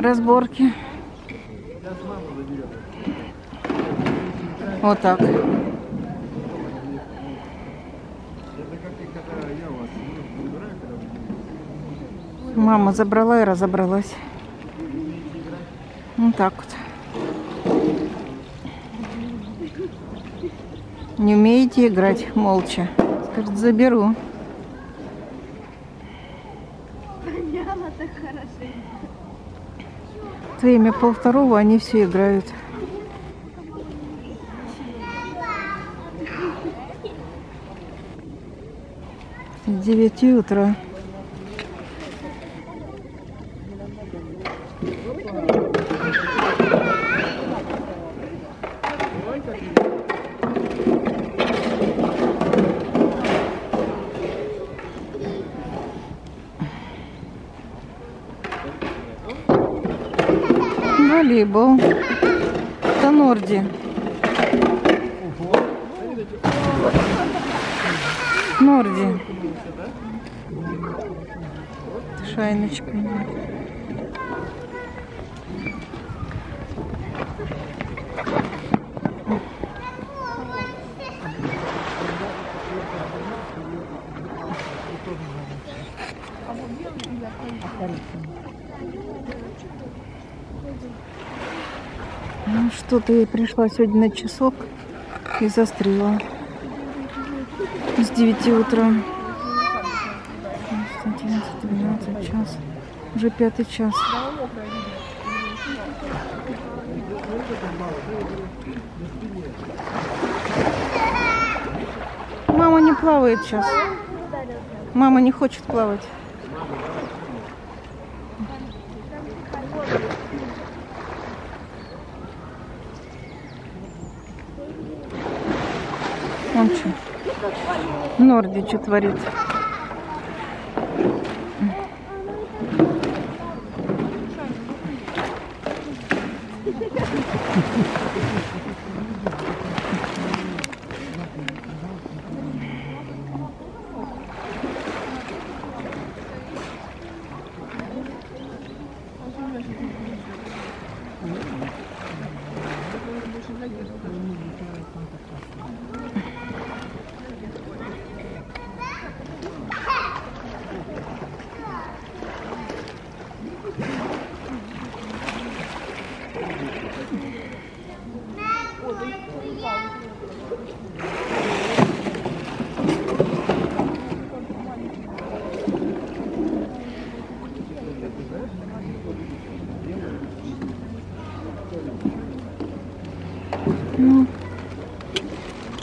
разборки. Вот так. Мама забрала и разобралась. Вот так вот. Не умеете играть молча? Скажет, заберу. Время полвторого, они все играют. С девяти утра. Волейбол. Это Норди. Норди. Шайночка. Ну, что-то я пришла сегодня на часок и застряла. С 9 утра. 11, 12 час. Уже пятый час. Мама не плавает сейчас. Мама не хочет плавать. Он что? Норди что творит?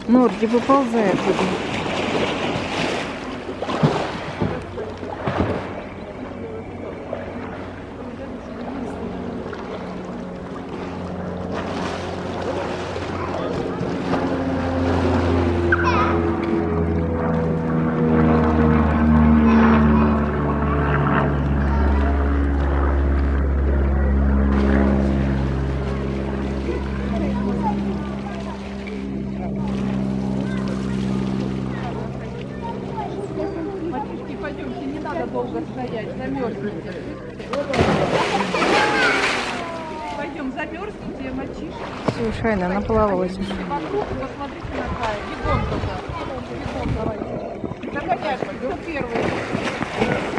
Норди выползает оттуда. Мальчишки, пойдемте, не надо долго стоять, замерзнете. Пойдем, замерзнете, мальчишки. Все, Шайна наплавалась уже. Вокруг, посмотрите на край. Бегом туда. Бегом давайте. Загоняй, кто первый.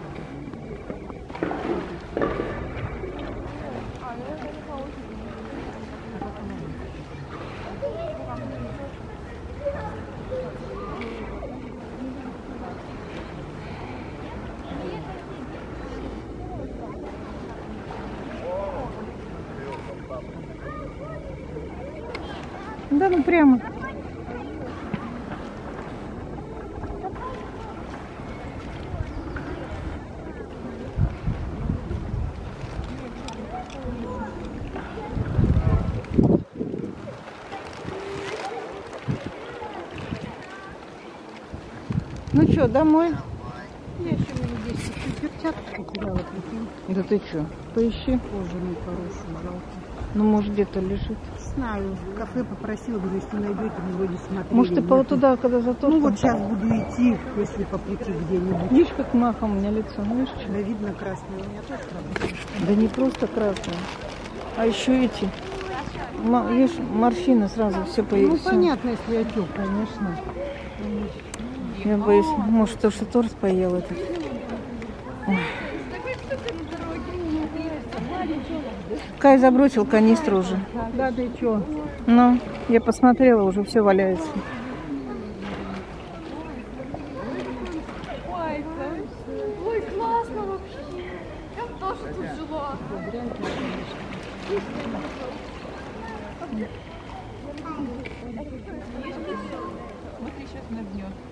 Да, ну прямо. Ну что, домой? Я еще минут 10 перчатку потеряла. Да ты что, поищи. Кожаный хороший, жалко. Ну, может, где-то лежит. Знаю, в кафе попросила, говорю, если найдете, мы вроде смотрели. Может, ты по вот нету. туда, когда за Ну вот сейчас буду идти, если по пути где-нибудь. Видишь, как махом у меня лицо, ну, видишь? Да видно красное, у меня тоже красное. Да не просто красное, а еще эти. Ма- видишь, морщины сразу все Ну появились. понятно, если отек, конечно. Я боюсь, может, то, что торт поел этот. Ой. Кай забросил канистру уже. Да ты что? Ну, я посмотрела, уже все валяется. Ой, классно вообще. Я тоже тут жила. Смотри, сейчас нагнет.